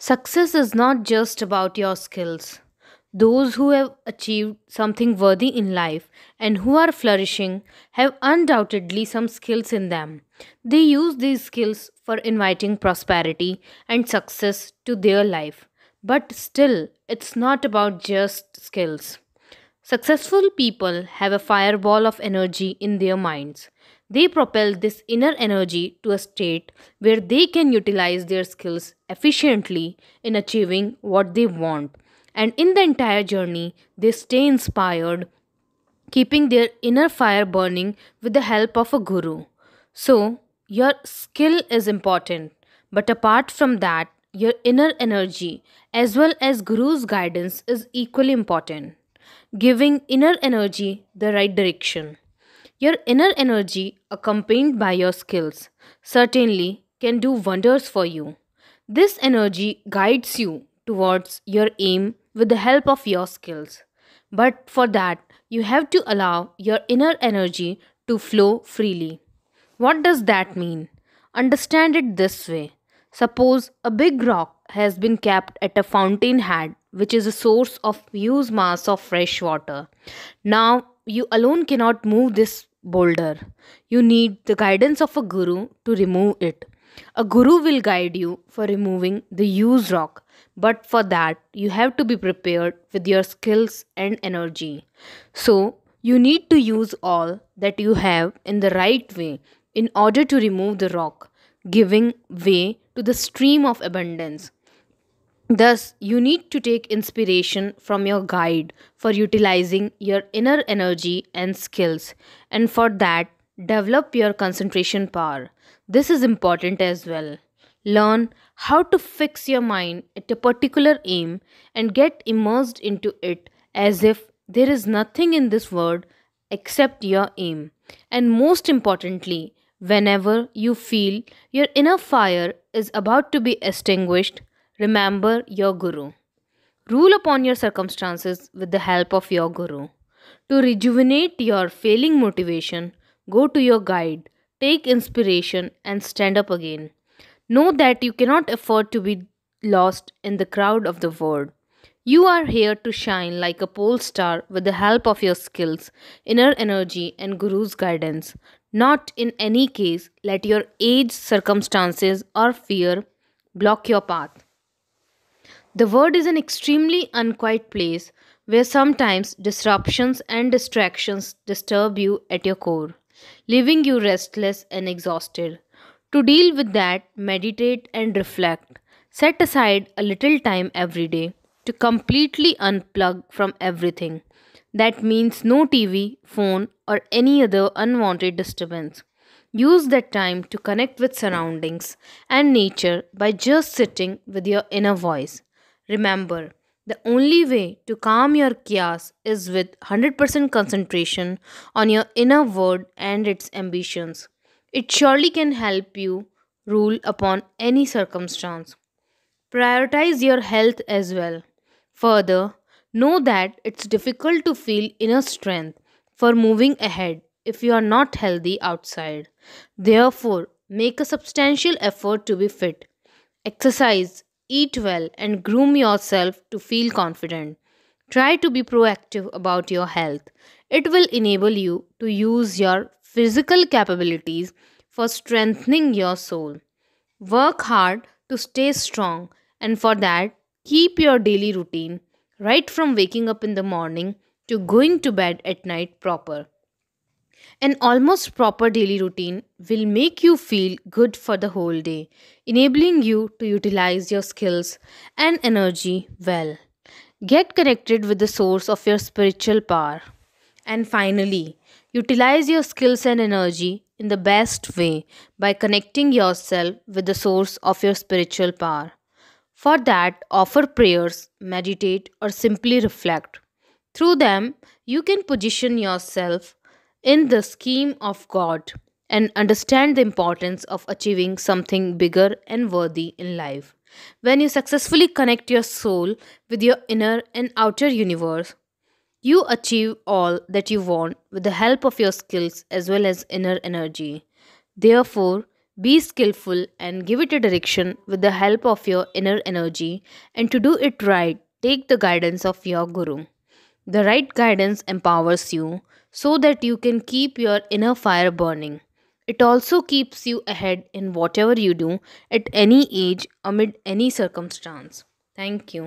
Success is not just about your skills. Those who have achieved something worthy in life and who are flourishing have undoubtedly some skills in them. They use these skills for inviting prosperity and success to their life. But still, it's not about just skills. Successful people have a fireball of energy in their minds. They propel this inner energy to a state where they can utilize their skills efficiently in achieving what they want. And in the entire journey, they stay inspired, keeping their inner fire burning with the help of a guru. So, your skill is important, but apart from that, your inner energy as well as guru's guidance is equally important giving inner energy the right direction. Your inner energy, accompanied by your skills, certainly can do wonders for you. This energy guides you towards your aim with the help of your skills. But for that, you have to allow your inner energy to flow freely. What does that mean? Understand it this way. Suppose a big rock has been kept at a fountain head, which is a source of huge mass of fresh water. Now, you alone cannot move this boulder. You need the guidance of a guru to remove it. A guru will guide you for removing the used rock, but for that, you have to be prepared with your skills and energy. So, you need to use all that you have in the right way in order to remove the rock, giving way to the stream of abundance. Thus, you need to take inspiration from your guide for utilizing your inner energy and skills, and for that, develop your concentration power. This is important as well. Learn how to fix your mind at a particular aim and get immersed into it as if there is nothing in this world except your aim. And most importantly, whenever you feel your inner fire is about to be extinguished, Remember your Guru. Rule upon your circumstances with the help of your Guru. To rejuvenate your failing motivation, go to your guide, take inspiration, and stand up again. Know that you cannot afford to be lost in the crowd of the world. You are here to shine like a pole star with the help of your skills, inner energy, and Guru's guidance. Not in any case let your age, circumstances, or fear block your path. The world is an extremely unquiet place where sometimes disruptions and distractions disturb you at your core, leaving you restless and exhausted. To deal with that, meditate and reflect. Set aside a little time every day to completely unplug from everything. That means no TV, phone, or any other unwanted disturbance. Use that time to connect with surroundings and nature by just sitting with your inner voice. Remember, the only way to calm your chaos is with 100% concentration on your inner world and its ambitions. It surely can help you rule upon any circumstance. Prioritize your health as well. Further, know that it's difficult to feel inner strength for moving ahead if you are not healthy outside. Therefore, make a substantial effort to be fit. Exercise Eat well and groom yourself to feel confident. Try to be proactive about your health. It will enable you to use your physical capabilities for strengthening your soul. Work hard to stay strong, and for that, keep your daily routine right from waking up in the morning to going to bed at night proper. An almost proper daily routine will make you feel good for the whole day, enabling you to utilize your skills and energy well. Get connected with the source of your spiritual power. And finally, utilize your skills and energy in the best way by connecting yourself with the source of your spiritual power. For that, offer prayers, meditate, or simply reflect. Through them, you can position yourself in the scheme of God and understand the importance of achieving something bigger and worthy in life. When you successfully connect your soul with your inner and outer universe, you achieve all that you want with the help of your skills as well as inner energy. Therefore, Be skillful and give it a direction with the help of your inner energy. And to do it right, take the guidance of your Guru. The right guidance empowers you so that you can keep your inner fire burning. It also keeps you ahead in whatever you do at any age amid any circumstance. Thank you.